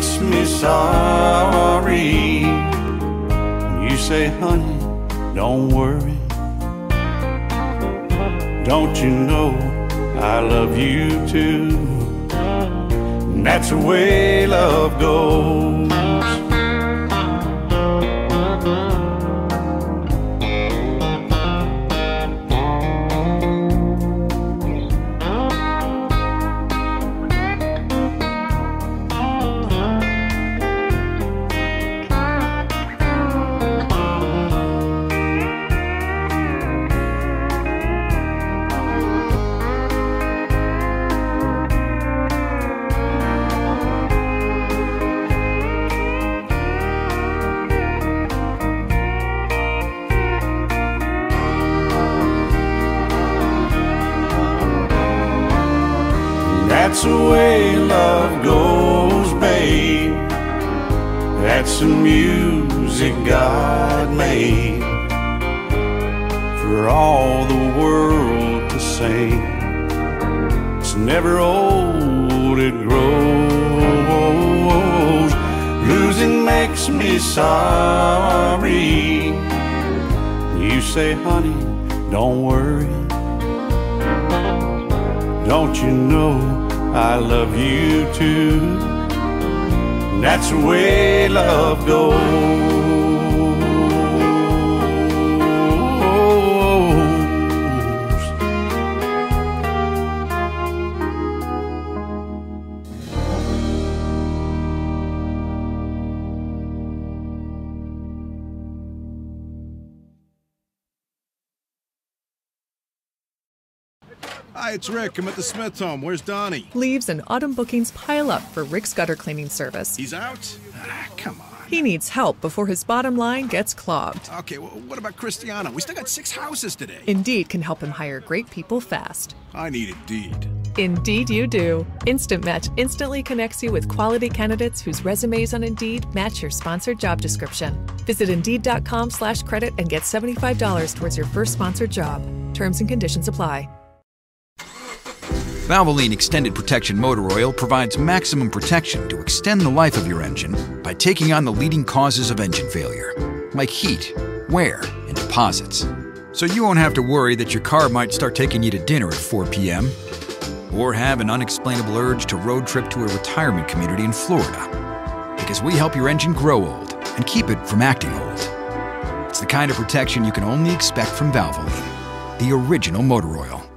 makes me sorry. You say, honey, don't worry. Don't you know I love you too? And that's the way love goes. The music God made for all the world to sing. It's never old, it grows. Losing makes me sorry. You say, honey, don't worry. Don't you know I love you too? That's the way love goes. Hi, it's Rick. I'm at the Smith home. Where's Donnie? Leaves and autumn bookings pile up for Rick's gutter cleaning service. He's out? Ah, come on. He needs help before his bottom line gets clogged. Okay, well, what about Cristiano? We still got six houses today. Indeed can help him hire great people fast. I need Indeed. Indeed, you do. Instant Match instantly connects you with quality candidates whose resumes on Indeed match your sponsored job description. Visit Indeed.com/slash credit and get $75 towards your first sponsored job. Terms and conditions apply. Valvoline Extended Protection Motor Oil provides maximum protection to extend the life of your engine by taking on the leading causes of engine failure, like heat, wear, and deposits. So you won't have to worry that your car might start taking you to dinner at 4 p.m. or have an unexplainable urge to road trip to a retirement community in Florida. Because we help your engine grow old and keep it from acting old. It's the kind of protection you can only expect from Valvoline, the original motor oil.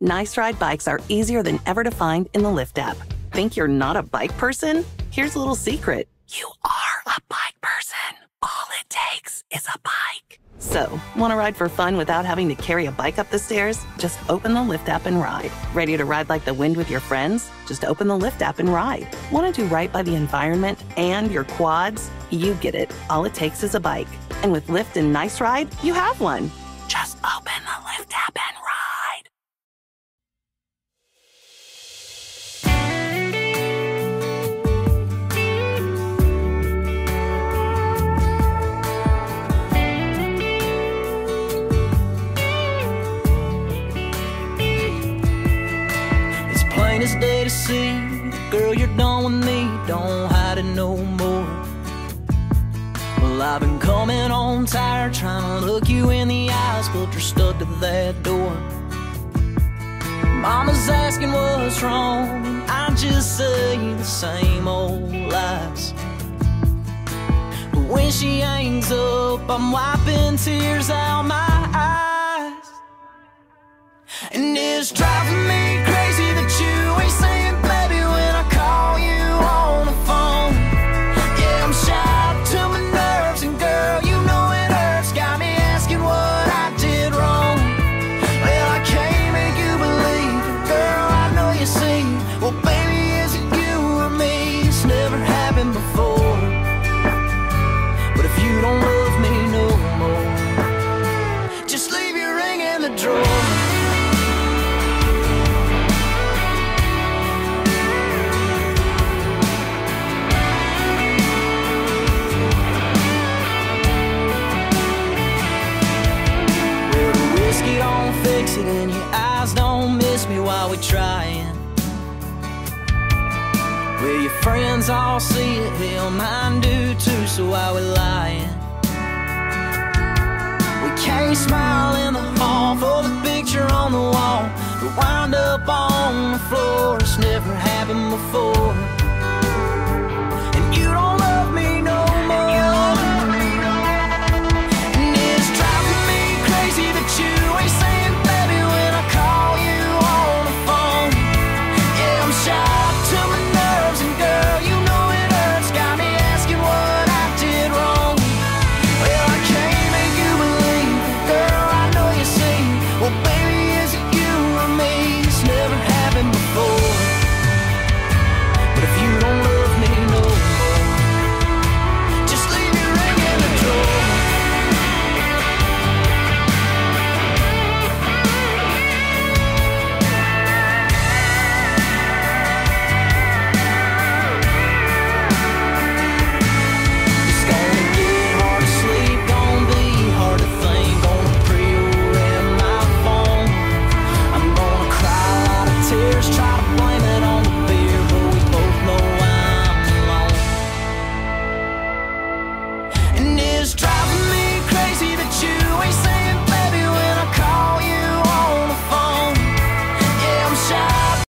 Nice Ride bikes are easier than ever to find in the Lyft app. Think you're not a bike person? Here's a little secret. You are a bike person. All it takes is a bike. So, want to ride for fun without having to carry a bike up the stairs? Just open the Lyft app and ride. Ready to ride like the wind with your friends? Just open the Lyft app and ride. Want to do right by the environment and your quads? You get it. All it takes is a bike. And with Lyft and Nice Ride, you have one. Just open It's day to see. Girl, you're done with me. Don't hide it no more. Well, I've been coming on tired, trying to look you in the eyes, but you're stuck to that door. Mama's asking what's wrong, and I just say the same old lies. But when she hangs up, I'm wiping tears out my eyes. And it's driving the drawer. and your eyes don't miss me while we're trying. Well, your friends all see it, they'll mind do too, so why we lying? We can't smile on the wall, but wind up on the floor. It's never happened before.